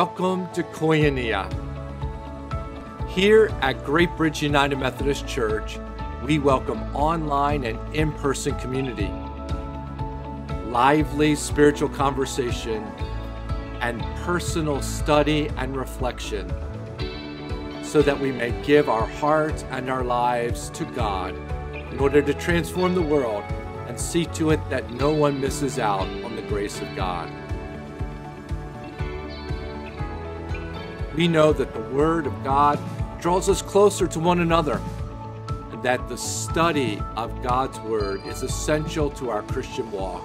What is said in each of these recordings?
Welcome to Koinonia. Here at Great Bridge United Methodist Church, we welcome online and in person community, lively spiritual conversation, and personal study and reflection so that we may give our hearts and our lives to God in order to transform the world and see to it that no one misses out on the grace of God. We know that the Word of God draws us closer to one another, and that the study of God's Word is essential to our Christian walk.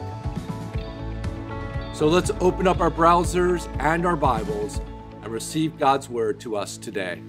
So let's open up our browsers and our Bibles and receive God's Word to us today.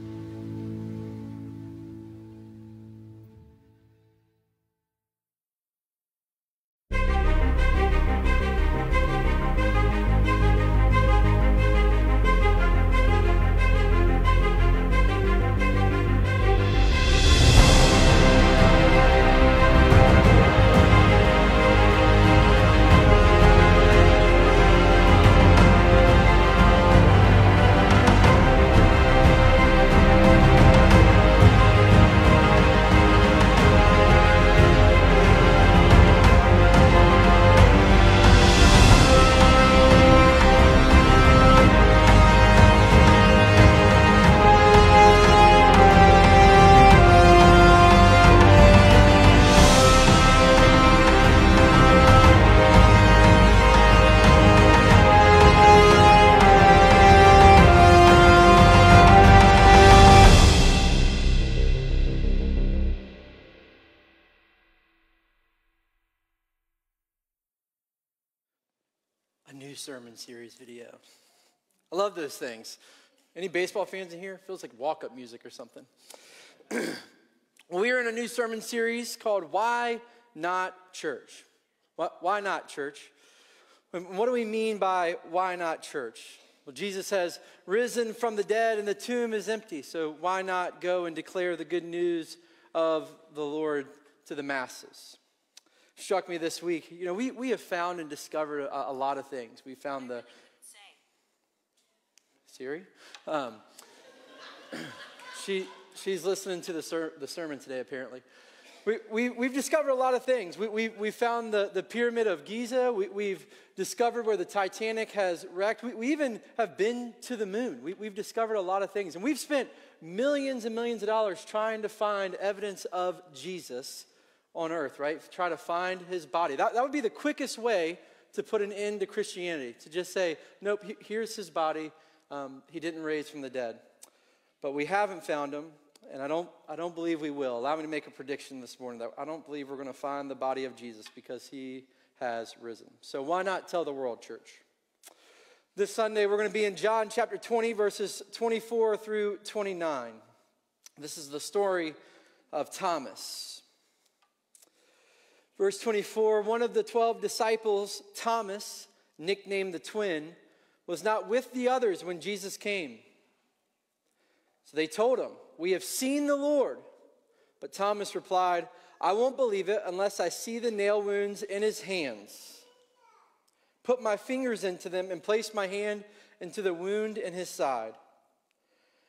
Love those things. Any baseball fans in here? Feels like walk up music or something. we are in a new sermon series called Why Not Church? Why not church? What do we mean by why not church? Well, Jesus has risen from the dead and the tomb is empty, so why not go and declare the good news of the Lord to the masses? struck me this week. You know, we, we have found and discovered a, a lot of things. We found the. Siri? Um, she, she's listening to the, ser- the sermon today, apparently. We, we, we've discovered a lot of things. We, we, we found the, the Pyramid of Giza. We, we've discovered where the Titanic has wrecked. We, we even have been to the moon. We, we've discovered a lot of things. And we've spent millions and millions of dollars trying to find evidence of Jesus on earth, right? Try to find his body. That, that would be the quickest way to put an end to Christianity, to just say, nope, here's his body. Um, he didn't raise from the dead. But we haven't found him, and I don't, I don't believe we will. Allow me to make a prediction this morning that I don't believe we're going to find the body of Jesus because he has risen. So why not tell the world, church? This Sunday, we're going to be in John chapter 20, verses 24 through 29. This is the story of Thomas. Verse 24 One of the 12 disciples, Thomas, nicknamed the twin, was not with the others when Jesus came. So they told him, We have seen the Lord. But Thomas replied, I won't believe it unless I see the nail wounds in his hands. Put my fingers into them and place my hand into the wound in his side.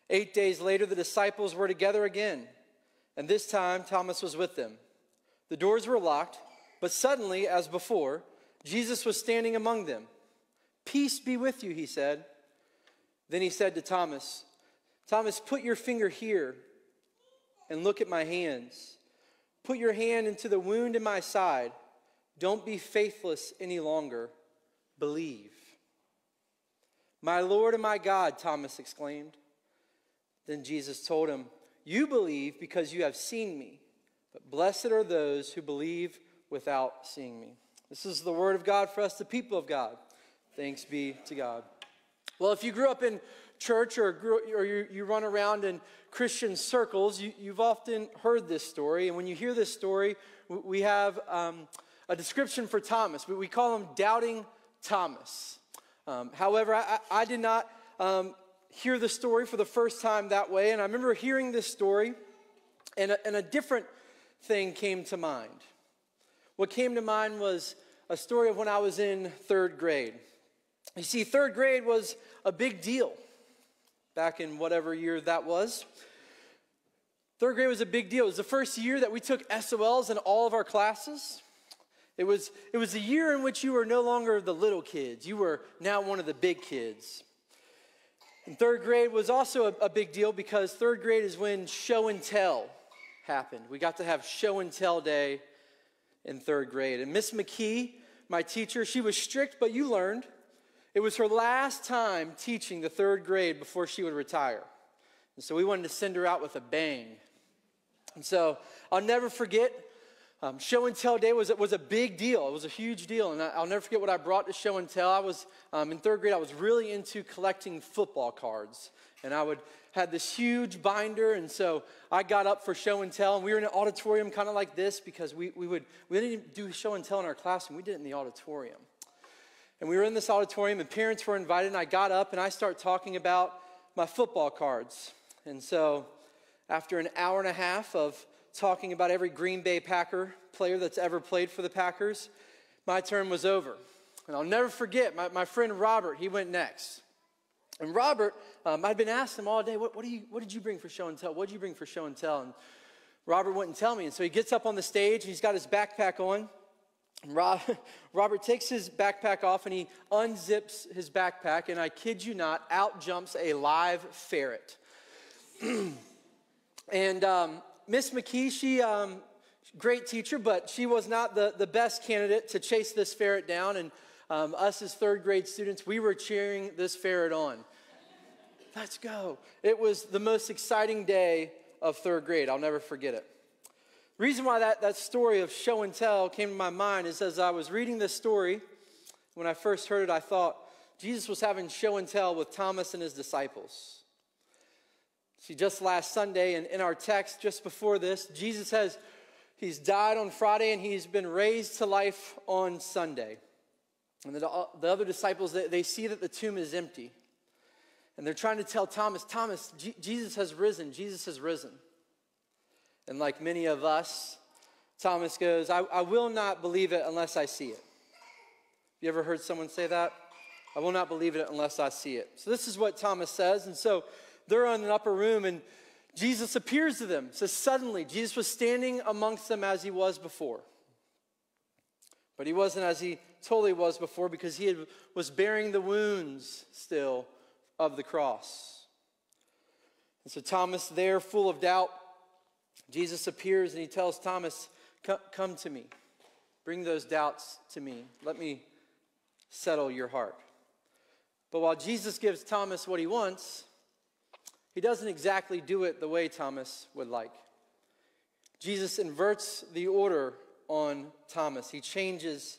Eight days later, the disciples were together again, and this time Thomas was with them. The doors were locked, but suddenly, as before, Jesus was standing among them. Peace be with you, he said. Then he said to Thomas, Thomas, put your finger here and look at my hands. Put your hand into the wound in my side. Don't be faithless any longer. Believe. My Lord and my God, Thomas exclaimed. Then Jesus told him, You believe because you have seen me. But blessed are those who believe without seeing me. This is the word of God for us, the people of God. Thanks be to God. Well, if you grew up in church or, grew, or you, you run around in Christian circles, you, have often heard this story. And when you hear this story, we have um, a description for Thomas. but We call him Doubting Thomas. Um, however, I, I, did not um, hear the story for the first time that way. And I remember hearing this story, and a, and a different thing came to mind. What came to mind was a story of when I was in third grade. You see, third grade was a big deal. back in whatever year that was. Third grade was a big deal. It was the first year that we took SOLs in all of our classes. It was, it was the year in which you were no longer the little kids, you were now one of the big kids. And third grade was also a, a big deal because third grade is when show and tell happened. We got to have show and tell day in third grade. And Miss McKee, my teacher, she was strict, but you learned. It was her last time teaching the third grade before she would retire. And so we wanted to send her out with a bang. And so I'll never forget um, show and tell day was, was a big deal. It was a huge deal. And I, will never forget what I brought to show and tell. I was um, in third grade, I was really into collecting football cards. And I would had this huge binder. And so I got up for show and tell. And we were in an auditorium kind of like this because we, we, would, we didn't do show and tell in our classroom, we did it in the auditorium. And we were in this auditorium, and parents were invited. And I got up and I started talking about my football cards. And so after an hour and a half of talking about every Green Bay Packer player that's ever played for the Packers, my turn was over. And I'll never forget, my, my friend Robert, he went next. And Robert, um, I'd been asking him all day, what, what, you, what did you bring for show and tell? What did you bring for show and tell? And Robert wouldn't tell me. And so he gets up on the stage, and he's got his backpack on. Rob, Robert takes his backpack off and he unzips his backpack, and I kid you not, out jumps a live ferret. and um, Miss McKee, she, um, great teacher, but she was not the, the best candidate to chase this ferret down. And um, us as third grade students, we were cheering this ferret on. Let's go. It was the most exciting day of third grade. I'll never forget it. Reason why that, that story of show and tell came to my mind is as I was reading this story, when I first heard it, I thought Jesus was having show and tell with Thomas and his disciples. See, just last Sunday, and in our text just before this, Jesus has he's died on Friday and he's been raised to life on Sunday. And the, the other disciples, they, they, see that the tomb is empty. And they're trying to tell Thomas, Thomas, G- Jesus has risen. Jesus has risen. And like many of us, Thomas goes, I, I will not believe it unless I see it. You ever heard someone say that? I will not believe it unless I see it. So this is what Thomas says. And so they're in an upper room and Jesus appears to them. So suddenly, Jesus was standing amongst them as he was before. But he wasn't as he totally was before because he had, was bearing the wounds still of the cross. And so Thomas, there full of doubt, Jesus appears and he tells Thomas, Come to me. Bring those doubts to me. Let me settle your heart. But while Jesus gives Thomas what he wants, he doesn't exactly do it the way Thomas would like. Jesus inverts the order on Thomas, he changes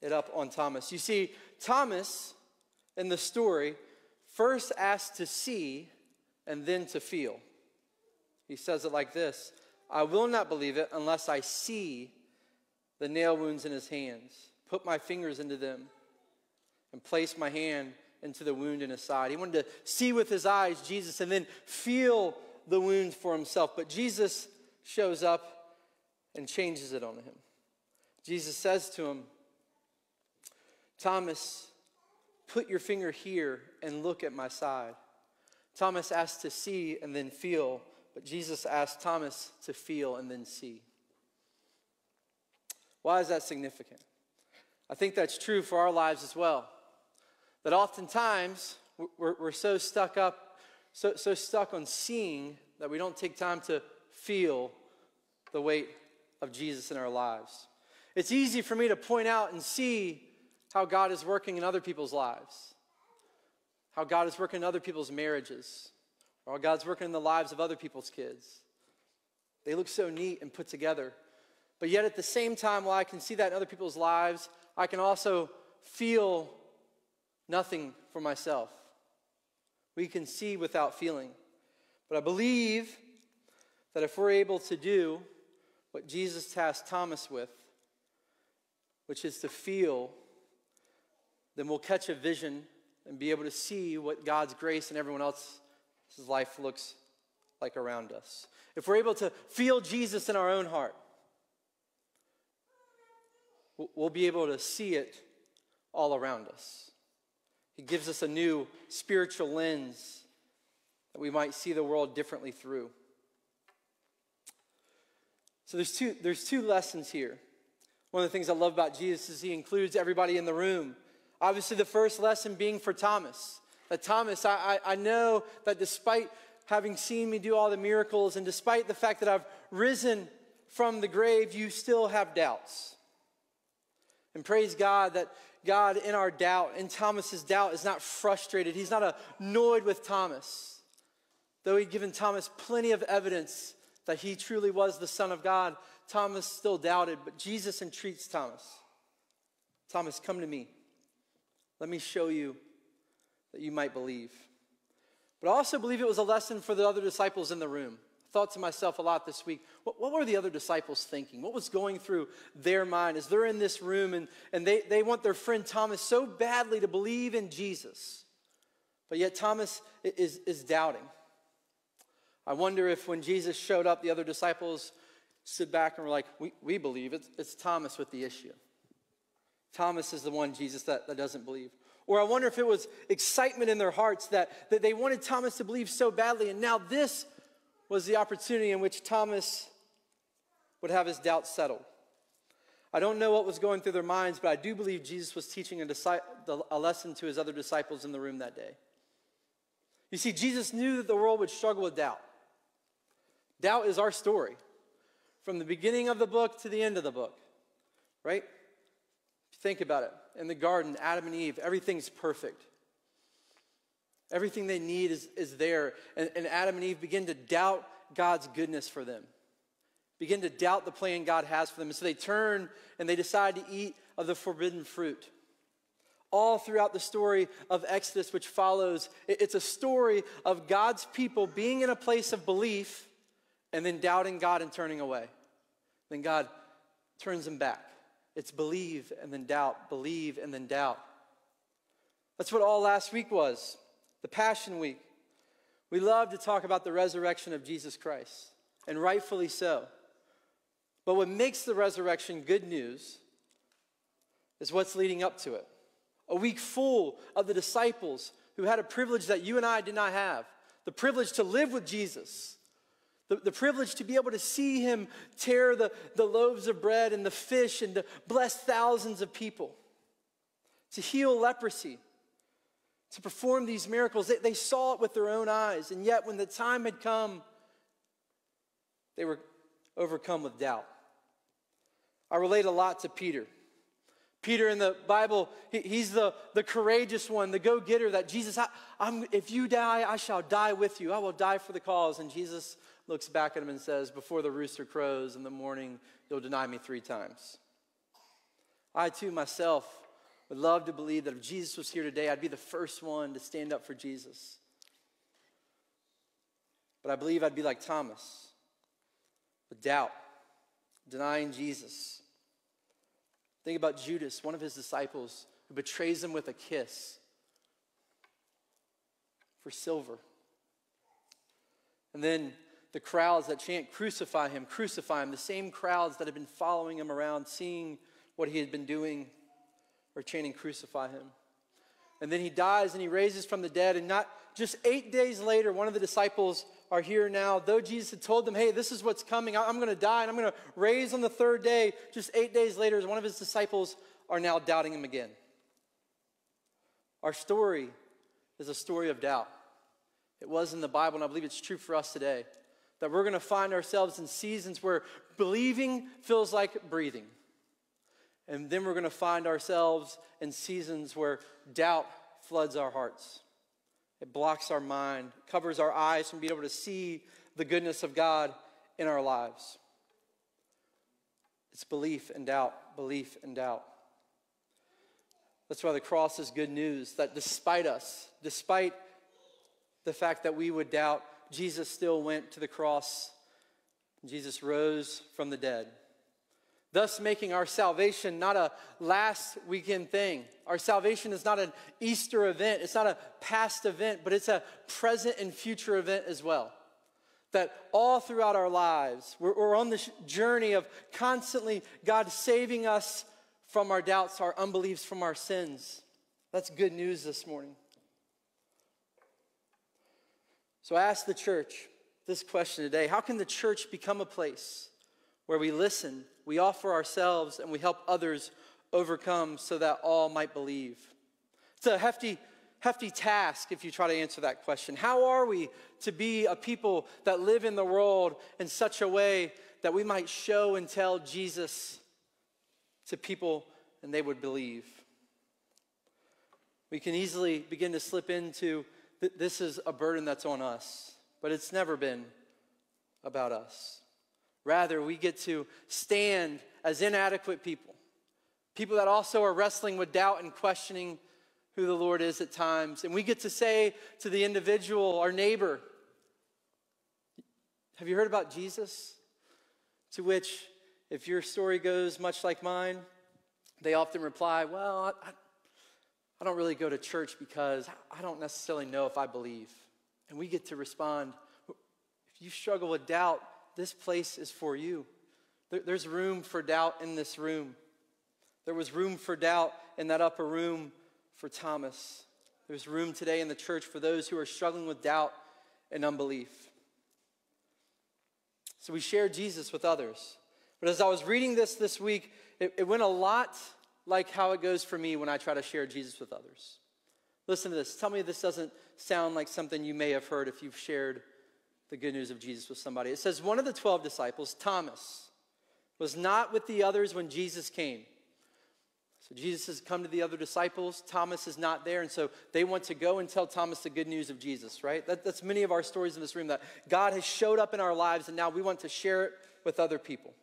it up on Thomas. You see, Thomas in the story first asked to see and then to feel. He says it like this I will not believe it unless I see the nail wounds in his hands, put my fingers into them, and place my hand into the wound in his side. He wanted to see with his eyes Jesus and then feel the wound for himself. But Jesus shows up and changes it on him. Jesus says to him, Thomas, put your finger here and look at my side. Thomas asked to see and then feel, but Jesus asked Thomas to feel and then see. Why is that significant? I think that's true for our lives as well. That oftentimes we're, we're so stuck up, so, so stuck on seeing that we don't take time to feel the weight of Jesus in our lives. It's easy for me to point out and see how God is working in other people's lives, how God is working in other people's marriages, or God's working in the lives of other people's kids. They look so neat and put together. But yet, at the same time, while I can see that in other people's lives, I can also feel nothing for myself. We can see without feeling. But I believe that if we're able to do what Jesus tasked Thomas with, which is to feel, then we'll catch a vision and be able to see what God's grace and everyone else's life looks like around us. If we're able to feel Jesus in our own heart, we'll be able to see it all around us. He gives us a new spiritual lens that we might see the world differently through. So there's two, there's two lessons here. One of the things I love about Jesus is he includes everybody in the room. Obviously, the first lesson being for Thomas. That Thomas, I, I, I know that despite having seen me do all the miracles and despite the fact that I've risen from the grave, you still have doubts. And praise God that God, in our doubt, in Thomas's doubt, is not frustrated. He's not annoyed with Thomas. Though he'd given Thomas plenty of evidence that he truly was the Son of God, Thomas still doubted, but Jesus entreats Thomas. Thomas, come to me. Let me show you that you might believe. But I also believe it was a lesson for the other disciples in the room. I thought to myself a lot this week, what, what were the other disciples thinking? What was going through their mind as they're in this room and, and they, they want their friend Thomas so badly to believe in Jesus, but yet Thomas is, is doubting. I wonder if when Jesus showed up, the other disciples stood back and were like, We, we believe. It's, it's Thomas with the issue. Thomas is the one, Jesus, that, that doesn't believe. Or I wonder if it was excitement in their hearts that, that they wanted Thomas to believe so badly. And now this was the opportunity in which Thomas would have his doubts settled. I don't know what was going through their minds, but I do believe Jesus was teaching a, a lesson to his other disciples in the room that day. You see, Jesus knew that the world would struggle with doubt. Doubt is our story from the beginning of the book to the end of the book, right? Think about it. In the garden, Adam and Eve, everything's perfect. Everything they need is, is there. And, and Adam and Eve begin to doubt God's goodness for them, begin to doubt the plan God has for them. And so they turn and they decide to eat of the forbidden fruit. All throughout the story of Exodus, which follows, it's a story of God's people being in a place of belief and then doubting God and turning away. Then God turns them back. It's believe and then doubt, believe and then doubt. That's what all last week was the Passion Week. We love to talk about the resurrection of Jesus Christ, and rightfully so. But what makes the resurrection good news is what's leading up to it. A week full of the disciples who had a privilege that you and I did not have the privilege to live with Jesus the, the privilege to be able to see him tear the, the loaves of bread and the fish and to bless thousands of people, to heal leprosy, to perform these miracles. They, they saw it with their own eyes. And yet, when the time had come, they were overcome with doubt. I relate a lot to Peter. Peter in the Bible, he's the, the courageous one, the go getter that Jesus, I, am if you die, I shall die with you. I will die for the cause. And Jesus looks back at him and says, Before the rooster crows in the morning, you'll deny me three times. I too, myself, would love to believe that if Jesus was here today, I'd be the first one to stand up for Jesus. But I believe I'd be like Thomas, with doubt, denying Jesus. Think about Judas, one of his disciples, who betrays him with a kiss for silver. And then the crowds that chant, Crucify him, crucify him, the same crowds that have been following him around, seeing what he had been doing, or chanting, Crucify him. And then he dies and he raises from the dead. And not just eight days later, one of the disciples are here now. Though Jesus had told them, Hey, this is what's coming, I'm going to die and I'm going to raise on the third day. Just eight days later, one of his disciples are now doubting him again. Our story is a story of doubt. It was in the Bible, and I believe it's true for us today that we're going to find ourselves in seasons where believing feels like breathing. And then we're going to find ourselves in seasons where doubt floods our hearts. It blocks our mind, covers our eyes from being able to see the goodness of God in our lives. It's belief and doubt, belief and doubt. That's why the cross is good news that despite us, despite the fact that we would doubt, Jesus still went to the cross. Jesus rose from the dead, thus making our salvation not a last weekend thing. Our salvation is not an Easter event, it's not a past event, but it's a present and future event as well. That all throughout our lives, we're, we're on this journey of constantly God saving us from our doubts, our unbeliefs, from our sins. That's good news this morning. So I ask the church this question today How can the church become a place where we listen, we offer ourselves, and we help others overcome so that all might believe? It's a hefty, hefty task if you try to answer that question. How are we to be a people that live in the world in such a way that we might show and tell Jesus to people and they would believe? We can easily begin to slip into th- this is a burden that's on us, but it's never been about us. Rather, we get to stand as inadequate people, people that also are wrestling with doubt and questioning who the Lord is at times. And we get to say to the individual, our neighbor, Have you heard about Jesus? To which, if your story goes much like mine, they often reply, Well, I, I don't really go to church because I don't necessarily know if I believe. And we get to respond, If you struggle with doubt, this place is for you. There's room for doubt in this room. There was room for doubt in that upper room for Thomas. There's room today in the church for those who are struggling with doubt and unbelief. So we share Jesus with others. But as I was reading this this week, it, it went a lot like how it goes for me when I try to share Jesus with others. Listen to this. Tell me this doesn't sound like something you may have heard if you've shared the good news of Jesus with somebody. It says, One of the 12 disciples, Thomas, was not with the others when Jesus came. So Jesus has come to the other disciples. Thomas is not there. And so they want to go and tell Thomas the good news of Jesus, right? That, that's many of our stories in this room that God has showed up in our lives and now we want to share it with other people.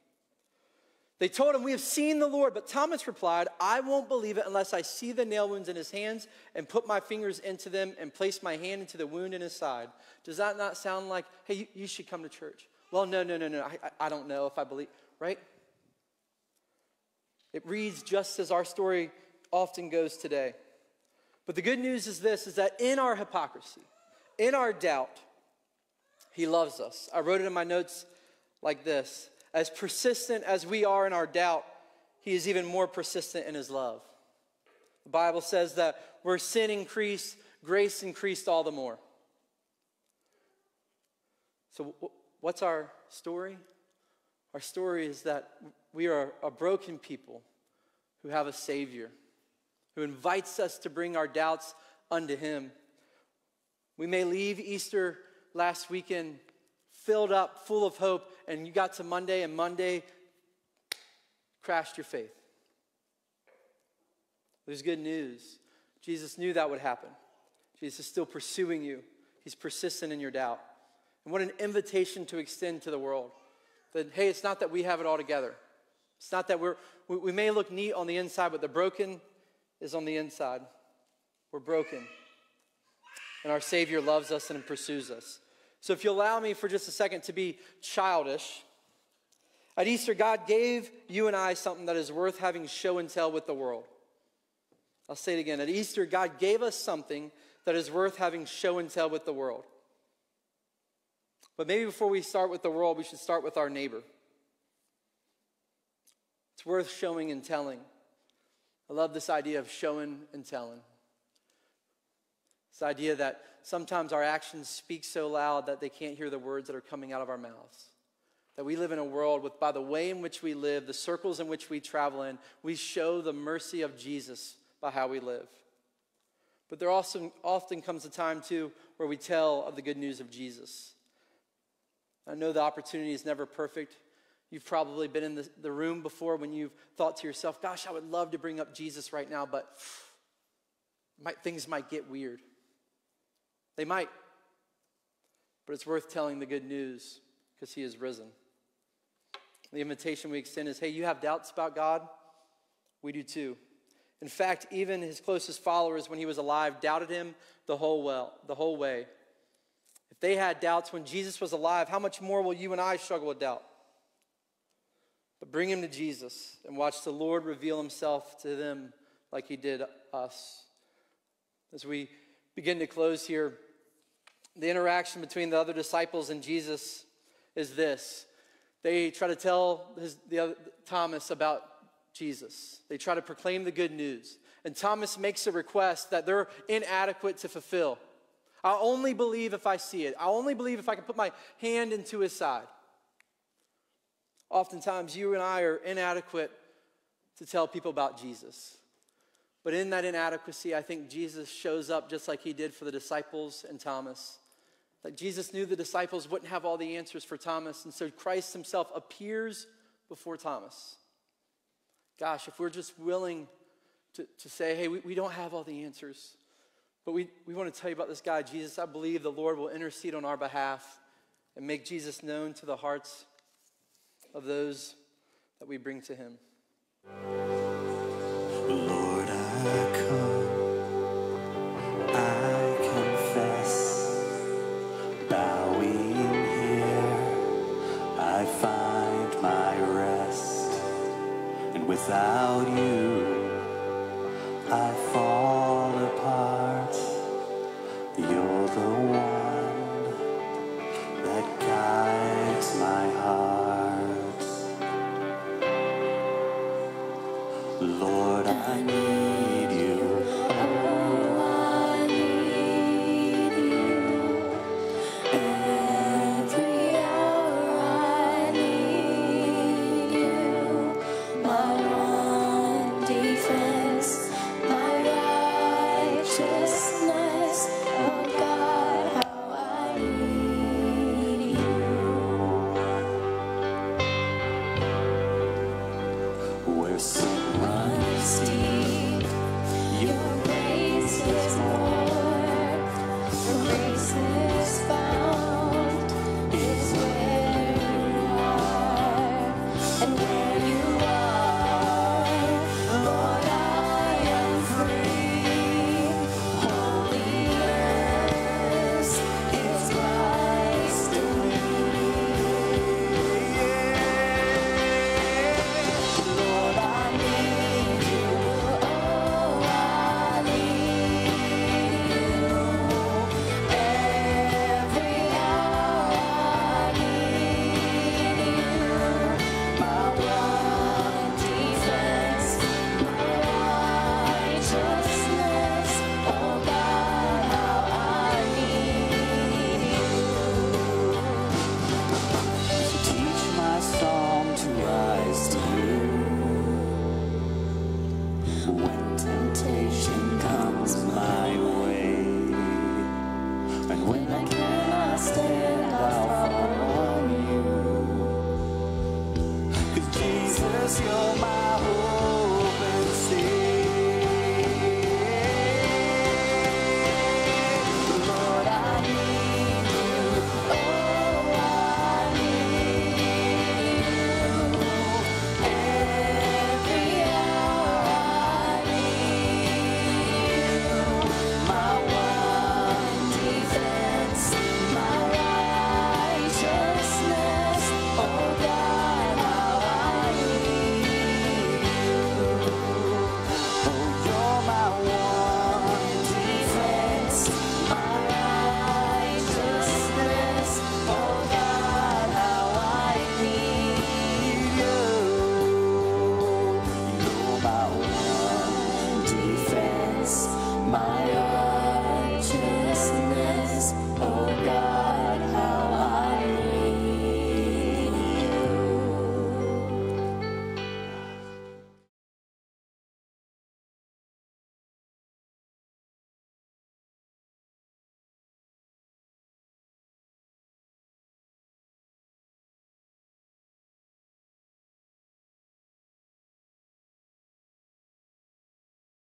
They told him, We have seen the Lord. But Thomas replied, I won't believe it unless I see the nail wounds in his hands and put my fingers into them and place my hand into the wound in his side. Does that not sound like, hey, you, should come to church? Well, no, no, no, no. I, I don't know if I believe, right? It reads just as our story often goes today. But the good news is this is that in our hypocrisy, in our doubt, he loves us. I wrote it in my notes like this As persistent as we are in our doubt, he is even more persistent in his love. The Bible says that where sin increased, grace increased all the more. So, what's our story? Our story is that we are a broken people who have a Savior, who invites us to bring our doubts unto Him. We may leave Easter last weekend filled up, full of hope, and you got to Monday, and Monday crashed your faith. There's good news. Jesus knew that would happen. Jesus is still pursuing you, He's persistent in your doubt. And what an invitation to extend to the world that, hey, it's not that we have it all together. It's not that we're, we, we may look neat on the inside, but the broken is on the inside. We're broken. And our Savior loves us and pursues us. So, if you allow me for just a second to be childish, at Easter, God gave you and I something that is worth having show and tell with the world. I'll say it again. At Easter, God gave us something that is worth having show and tell with the world. But maybe before we start with the world, we should start with our neighbor. It's worth showing and telling. I love this idea of showing and telling. This idea that sometimes our actions speak so loud that they can't hear the words that are coming out of our mouths. That we live in a world with, by the way in which we live, the circles in which we travel in, we show the mercy of Jesus by how we live. But there also often comes a time, too, where we tell of the good news of Jesus. I know the opportunity is never perfect. You've probably been in the, the room before when you've thought to yourself, gosh, I would love to bring up Jesus right now, but might, things might get weird. They might. But it's worth telling the good news because he is risen. The invitation we extend is hey, you have doubts about God? We do too. In fact, even his closest followers when he was alive doubted him the whole well, the whole way. If they had doubts when Jesus was alive, how much more will you and I struggle with doubt? But bring him to Jesus and watch the Lord reveal himself to them like he did us. As we begin to close here, the interaction between the other disciples and Jesus is this. They try to tell his, the other, Thomas about Jesus. They try to proclaim the good news. And Thomas makes a request that they're inadequate to fulfill. I'll only believe if I see it. I'll only believe if I can put my hand into his side. Oftentimes, you and I are inadequate to tell people about Jesus. But in that inadequacy, I think Jesus shows up just like he did for the disciples and Thomas. That Jesus knew the disciples wouldn't have all the answers for Thomas, and so Christ himself appears before Thomas. Gosh, if we're just willing to, to say, hey, we, we don't have all the answers, but we, we want to tell you about this guy, Jesus, I believe the Lord will intercede on our behalf and make Jesus known to the hearts of those that we bring to him. Without you, I fall apart. You're the one that guides my heart. Lord, I need When temptation comes my way, and when I cannot stand, I'll fall on you. 'Cause Jesus, you're my